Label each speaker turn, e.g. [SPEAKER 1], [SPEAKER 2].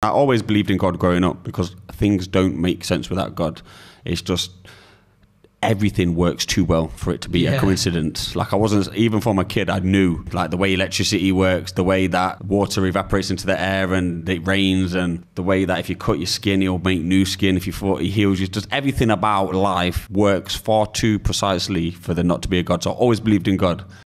[SPEAKER 1] I always believed in God growing up because things don't make sense without God. It's just everything works too well for it to be
[SPEAKER 2] Yeah.
[SPEAKER 1] a coincidence. Like I wasn't even from a kid, I knew like the way electricity works, the way that water evaporates into the air and it rains, and the way that if you cut your skin, it'll make new skin. If you thought it heals you, just everything about life works far too precisely for there not to be a God. So I always believed in God.